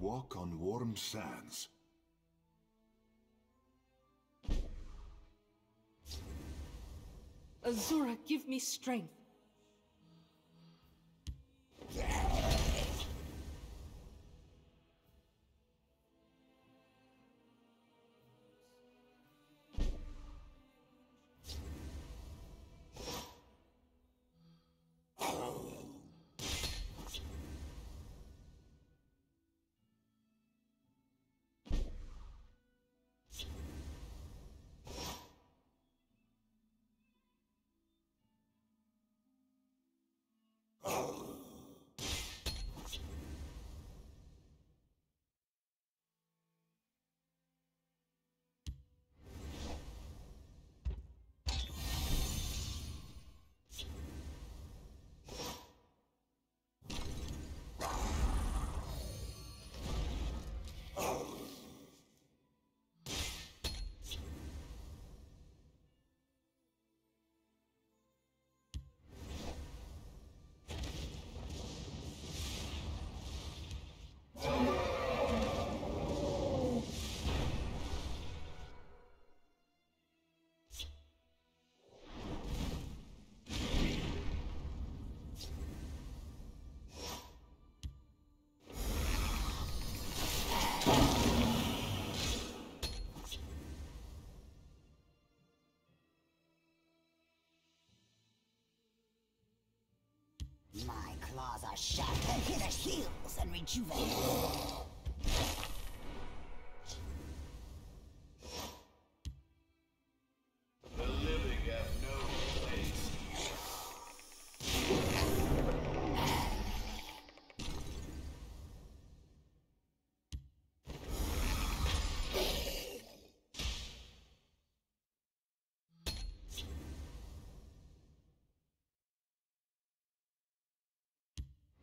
walk on warm sands. Azura, give me strength. My are sharp hit us heals and rejuvenate.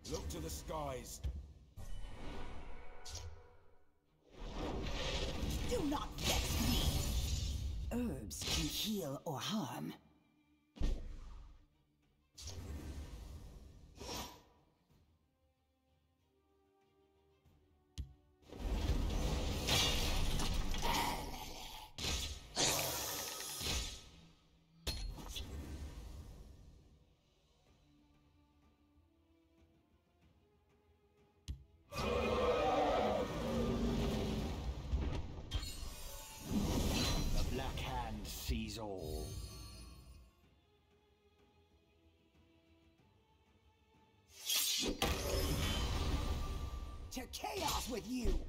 Look to the skies. Do not vex me. Herbs can heal or harm. All. To chaos with you!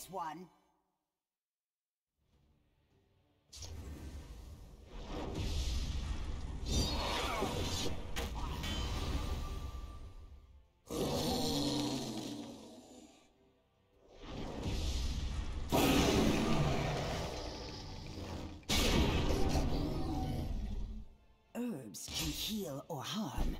Eggless one! Herbs can heal or harm.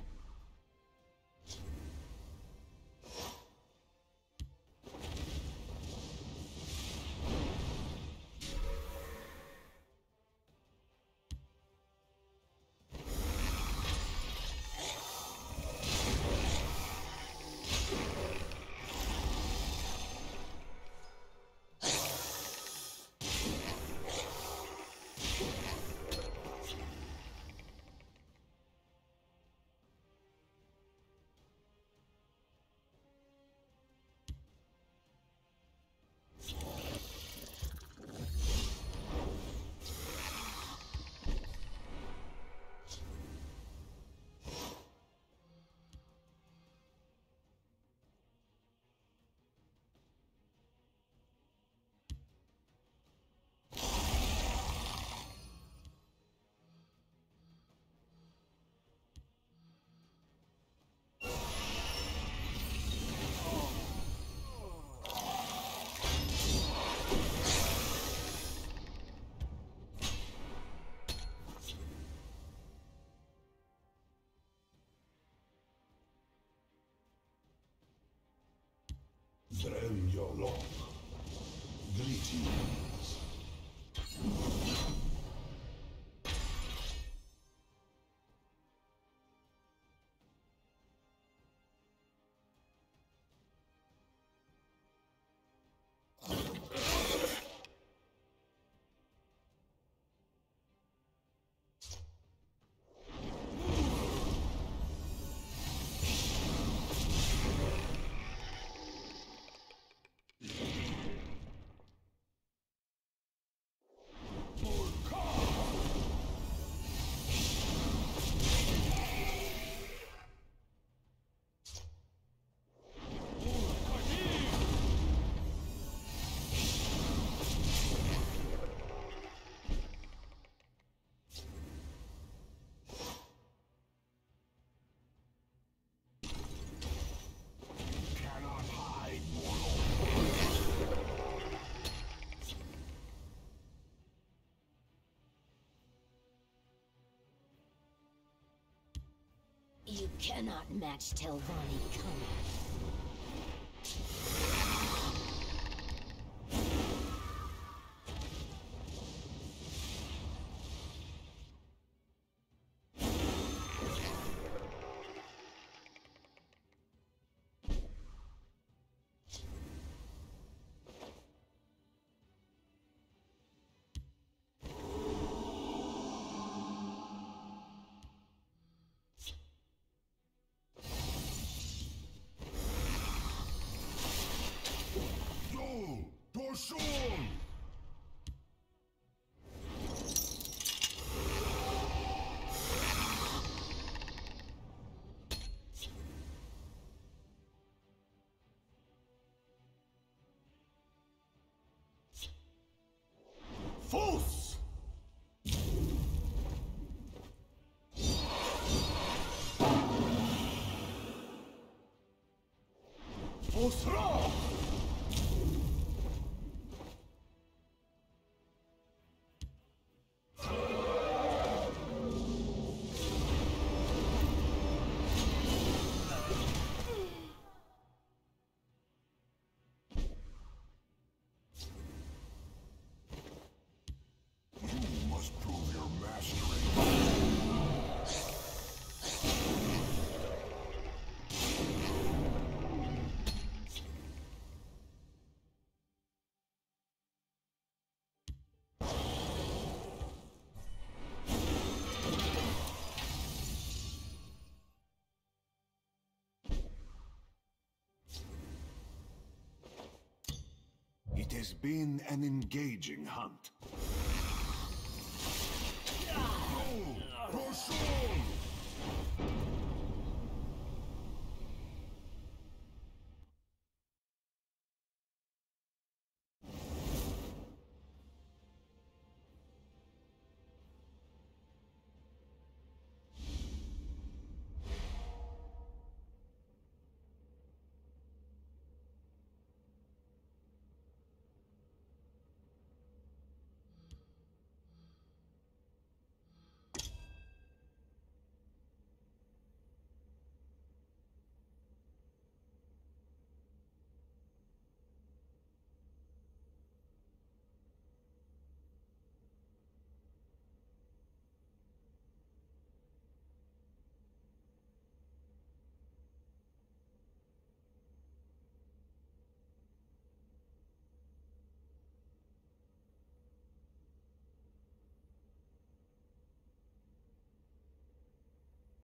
You cannot match Telvanni cometh. Torsion! Fus! Has been an engaging hunt.